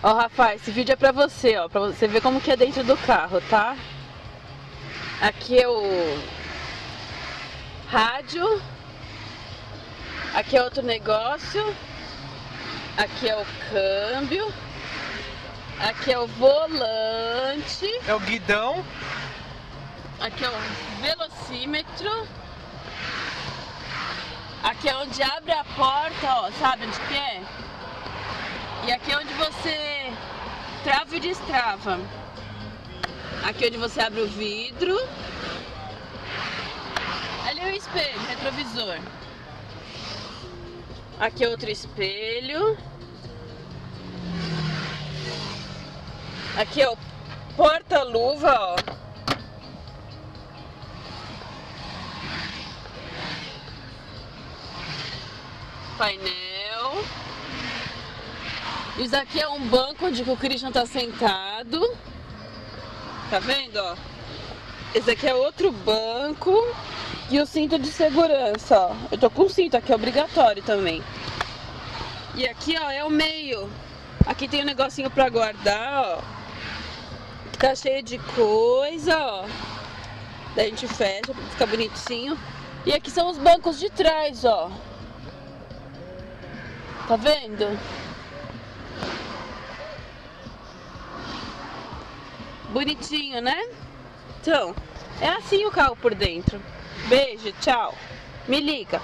Ó, Rafa, esse vídeo é pra você, ó, pra você ver como que é dentro do carro, tá? Aqui é o rádio. Aqui é outro negócio. Aqui é o câmbio. Aqui é o volante. É o guidão. Aqui é o velocímetro. Aqui é onde abre a porta, ó, sabe onde que é? E aqui é onde você trava e destrava. Aqui é onde você abre o vidro. Ali é o espelho, retrovisor. Aqui é outro espelho. Aqui é o porta-luva, ó. Painel. Isso aqui é um banco onde o Christian tá sentado. Tá vendo, ó? Esse aqui é outro banco. E o cinto de segurança, ó. Eu tô com cinto aqui, é obrigatório também. E aqui, ó, é o meio. Aqui tem um negocinho pra guardar, ó. Tá cheio de coisa, ó. Daí a gente fecha pra ficar bonitinho. E aqui são os bancos de trás, ó. Tá vendo? Bonitinho, né? Então, é assim o carro por dentro. Beijo, tchau. Me liga.